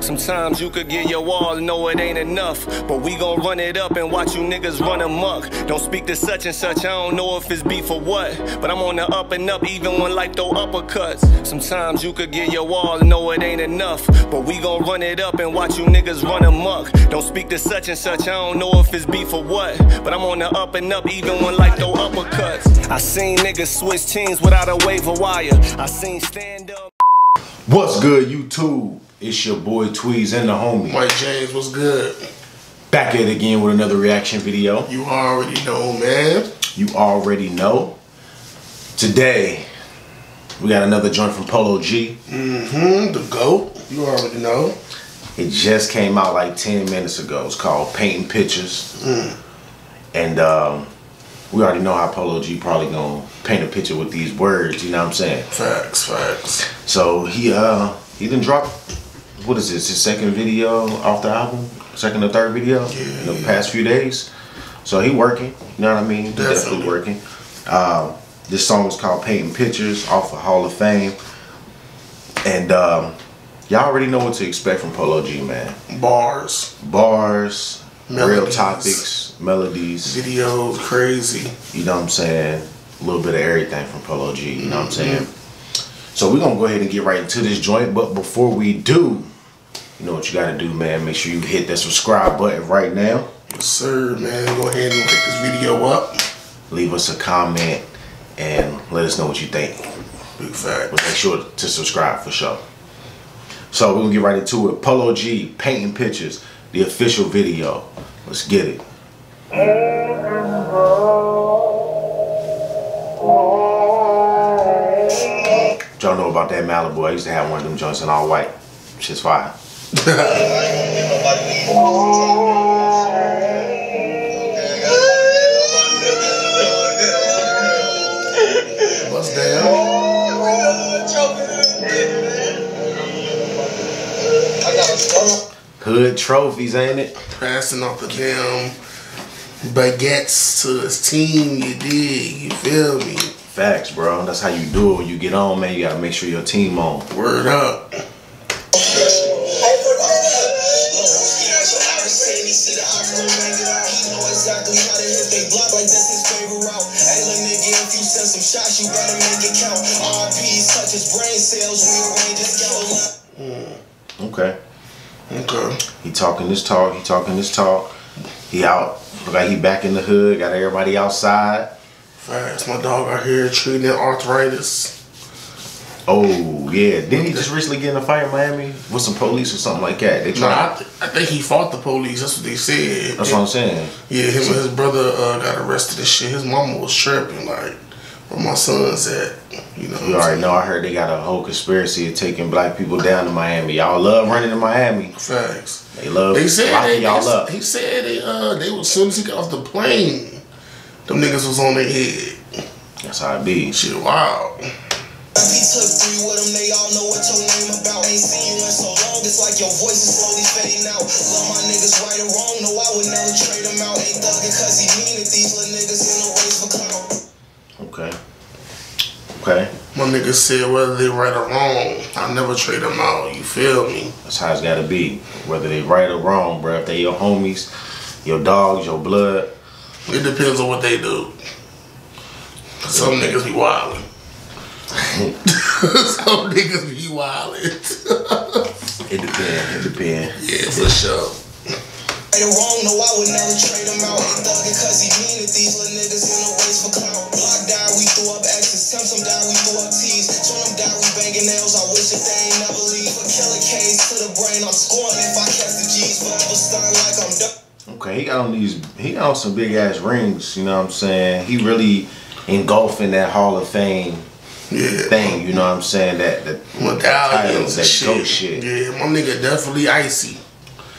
Sometimes you could get your wall and know it ain't enough. But we gon' run it up and watch you niggas run amok. Don't speak to such and such, I don't know if it's beef or what. But I'm on the up and up even when life throw uppercuts. Sometimes you could get your wall and know it ain't enough. But we gon' run it up and watch you niggas run amok. Don't speak to such and such, I don't know if it's beef or what. But I'm on the up and up even when life throw uppercuts. I seen niggas switch teams without a waiver wire. I seen stand up. What's good, YouTube? It's your boy Tweez and the homie. Mike James, what's good? Back at it again with another reaction video. You already know, man. You already know. Today, we got another joint from Polo G. Mm-hmm. The GOAT. You already know. It just came out like 10 minutes ago. It's called Painting Pictures. And um, we already know how Polo G probably gonna paint a picture with these words, you know what I'm saying? Facts, facts. So he uh he didn't drop what is this, his second video off the album? Second or third video in the Yeah. past few days. So he working, you know what I mean? He Definitely. working. Um, this song is called Painting Pictures off of Hall of Fame. And um, y'all already know what to expect from Polo G, man. Bars, Bars, real topics, melodies, videos, crazy. you know what I'm saying? A little bit of everything from Polo G, you know what I'm saying? Mm-hmm. So we're gonna go ahead and get right into this joint, but before we do, you know what you gotta do, man. Make sure you hit that subscribe button right now. Yes, sir, man. Go ahead and like this video up. Leave us a comment and let us know what you think. Big But make sure to subscribe for sure. So we're gonna get right into it. Polo G, Painting Pictures, the official video. Let's get it. Y'all know about that Malibu. I used to have one of them joints in all white. Shit's fire. Bust down. Hood trophies, ain't it? Passing off the damn baguettes to his team. You dig? You feel me? Facts, bro. That's how you do it. When you get on, man, you gotta make sure your team on. Word up. Okay. Okay. He talking this talk. He talking this talk. He out. Look like he back in the hood. Got everybody outside. Facts. My dog out here treating arthritis. Oh yeah. Didn't he just recently get in a fight in Miami with some police or something like that? They No, try. I, th- I think he fought the police. That's what they said. That's what I'm saying. Yeah, him and his brother uh, got arrested and shit. His mama was tripping, like, where my son's at. You know. You already know. I heard they got a whole conspiracy of taking black people down to Miami. Y'all love running to Miami. Facts. They love They said they, y'all they- up. He said they uh they was soon as he got off the plane, them niggas was on their head. That's how it be. Shit, wow. He took three with him, they all know what your name about. Ain't seen you in so long, it's like your voice is slowly fading out. Love my niggas right or wrong, no, I would never Okay. My niggas said whether they right or wrong, I never trade them out. You feel me? That's how it's gotta be. Whether they right or wrong, bro. If they your homies, your dogs, your blood. It depends on what they do. Some niggas be wildin'. Some niggas be wildin'. It depend. It depends. yeah, for sure. Right or wrong, no, I would never trade him out. Ain't thuggin' cause he mean it, these little niggas in the race for clout. Block died, we threw up X's. Temps them died, we threw up T's. Turn them died, we banging nails. I wish that they ain't never leave. A killer case to the brain, I'm scoring if I catch the G's. Forever stunned like I'm done. Okay, he got on these he got on some big ass rings, you know what I'm saying? He really engulfing that Hall of Fame Yeah. thing, you know what I'm saying? That that Medallions titles, that shit. goat shit. Yeah, my nigga definitely icy.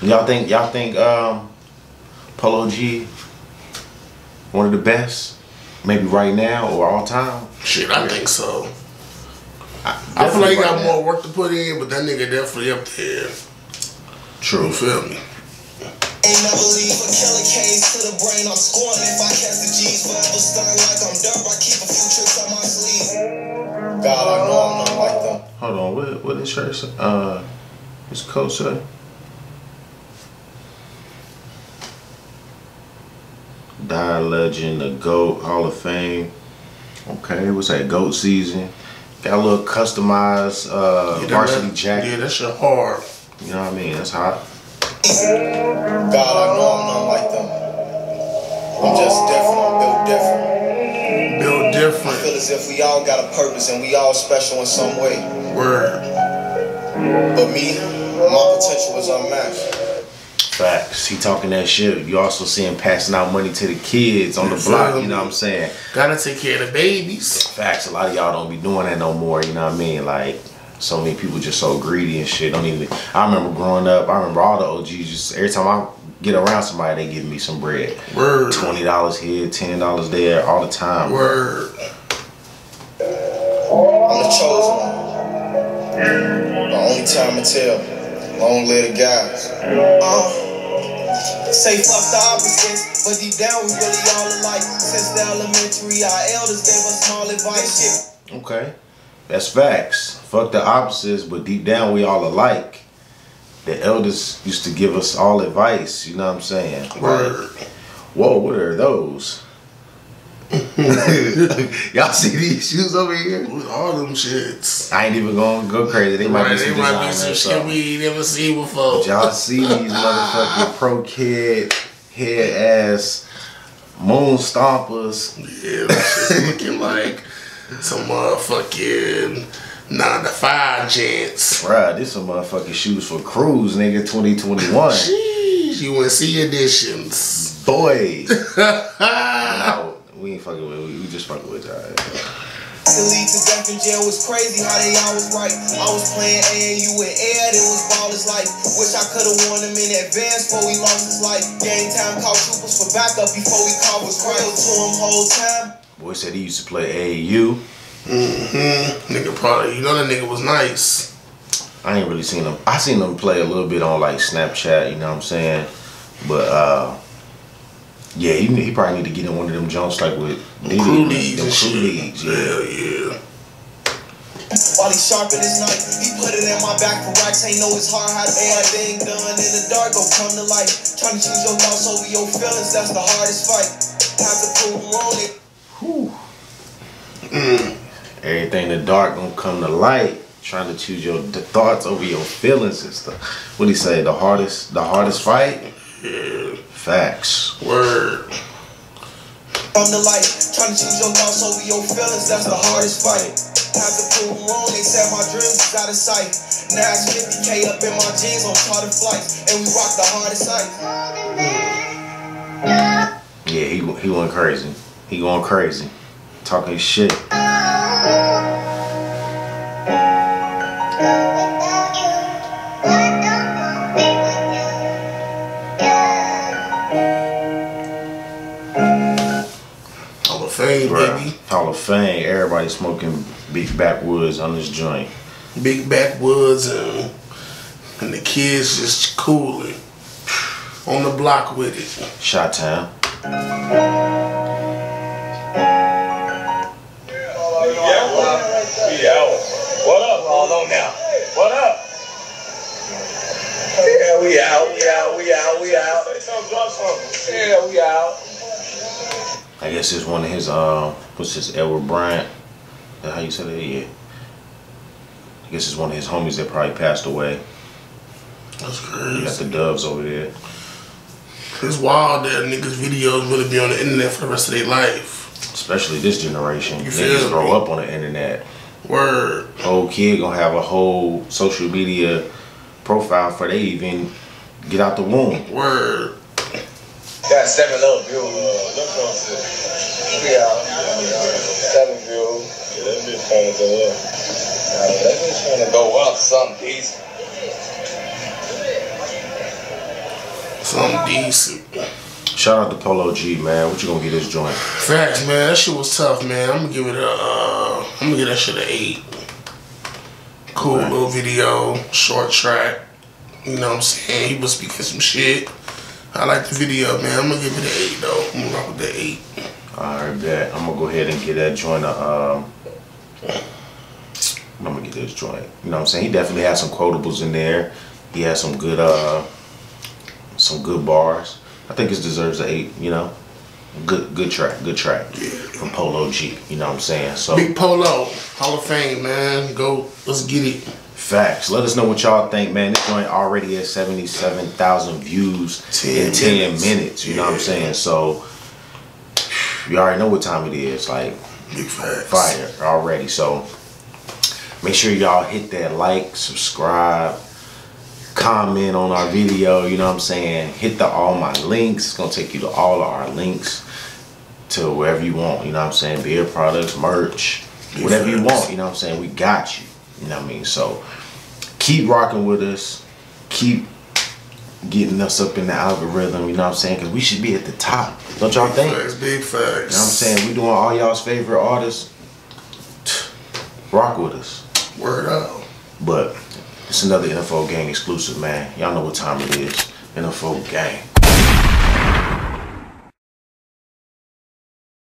Y'all think y'all think um Polo G one of the best? Maybe right now or all time? Shit, I think so. I feel like he got more work to put in, but that nigga definitely up there. True. You feel me? Ain't never leave a killer case to the brain. I'm scoring if I catch the G's. Forever stunned like I'm dumb. I keep a few tricks up my sleeve. God, I know I'm not like them. Hold on, what what is shirt? Uh It's coach say. Die legend, the GOAT, Hall of Fame. Okay, what's that? GOAT season. Got a little customized uh, Yeah, varsity that- jacket. Yeah, that shit hard. You know what I mean? That's hot. God, I know I'm not like them. I'm just different. I'm built different. Built I feel as if we all got a purpose and we all special in some way. Word. But me, my potential is unmatched. Facts. He talking that shit. You also see him passing out money to the kids on the You block. You know what I'm saying? Gotta take care of the babies. Facts. A lot of y'all don't be doing that no more. You know what I mean? Like so many people just so greedy and shit. Don't even. I remember growing up. I remember all the OGs. Just every time I get around somebody, they give me some bread. Word. Twenty dollars here, ten dollars there, all the time. Word. I'm the chosen one. The only time to tell. Long live the guys. Uh, say fuck the opposites, but deep down we really all alike. Since the elementary, our elders gave us small advice. Shit. Okay. That's facts. Fuck the opposites, but deep down we all alike. The elders used to give us all advice. You know what I'm saying? Word. Whoa, what are those? Y'all see these shoes over here? With all them shits. I ain't even gonna go crazy. They might Right, be some they might be some shit we ain't never seen before. But y'all see these motherfucking pro kid head ass moon stompers. Yeah, shit's looking like some motherfucking nine to five gents. Bruh, this is some motherfucking shoes for cruise, nigga, 2021. Sheesh, you want see editions. Boy. No, we ain't fucking with we, we just fucking with y'all. To lead to death in jail was crazy how they always right. I was playing AAU with Ed, it was ballers like. Wish I could've won him in advance before we lost his life. Game time called troopers for backup before we called was real to him whole time. Boy said he used to play AAU. Mm-hmm. Nigga probably, you know that nigga was nice. I ain't really seen him. I seen him play a little bit on like Snapchat, you know what I'm saying? But uh yeah, he, he probably need to get in one of them jumps like with Diddy, Crew them leagues and crew shit. leagues, yeah. Hell yeah. While he sharpened his knife, he put it in my back for racks. Ain't know it's hard how to everything done in the dark gon' come to light. Trying to choose your thoughts over your feelings, that's the hardest fight. Have to prove them wrong. It Whew. Everything in the dark gonna come to light. Trying to choose your d- thoughts over your feelings and stuff. What he say? The hardest, the hardest fight. Yeah. Facts. Word. Come to light, trying to choose your thoughts over your feelings, that's the hardest fight. Have to prove them wrong, they said my dreams is out of sight. Now it's 50k up in my jeans on charter flights, and we rock the hardest ice. Yeah, he he went crazy. He going crazy, talking shit. Of Fame, Bruh. baby. Hall of Fame. Everybody smoking big backwoods on this joint. Big backwoods and and the kids just cooling on the block with it. Shot Town. Yo, what up, Rollo now? What up? Yeah, we out, we out, we out, we out. Yeah, we out. I guess it's one of his. Uh, what's this? Edward Bryant. How you said it? Yeah. I guess it's one of his homies that probably passed away. That's crazy. You got the Doves over there. It's wild that niggas' videos really be on the internet for the rest of their life. Especially this generation. You feel Niggas me? grow up on the internet. Word. Whole kid gonna have a whole social media profile for they even get out the womb. Word. Got seven up, view. Uh, look on We out. Seven view. Yeah, that bitch trying to go up. Nah, that bitch trying to go up something decent. Something decent. Shout out to Polo G, man. What you gonna get this joint? Facts, man. That shit was tough, man. I'm gonna give it a. Uh, I'm gonna give that shit an eight. Cool Okay. little video, short track. You know what I'm saying? He was speaking some shit. I like the video, man. I'm gonna give it an eight though. I'm gonna rock with the eight. Alright, bet. I'm gonna go ahead and get that joint. Um, I'm gonna get this joint. You know what I'm saying? He definitely has some quotables in there. He has some good uh some good bars. I think it deserves an eight, you know. Good good track, good track from Polo G, you know what I'm saying? So Big Polo, Hall of Fame, man. Go, let's get it. Facts. Let us know what y'all think, man. This joint already has 77,000 views 10 in 10 minutes. minutes. you know what I'm saying? So, you already know what time it is. Like, Big facts. fire already. So, make sure y'all hit that like, subscribe, comment on our video. You know what I'm saying? Hit the all my links. It's going to take you to all of our links to wherever you want. You know what I'm saying? Beer products, merch, Big whatever you want. You know what I'm saying? We got you. You know what I mean? So keep rocking with us. Keep getting us up in the algorithm. You know what I'm saying? Because we should be at the top. Don't y'all think? Facts, big facts. You know what I'm saying? We doing all y'all's favorite artists. Rock with us. Word up. But it's another NFL gang exclusive, man. Y'all know what time it is. NFL gang.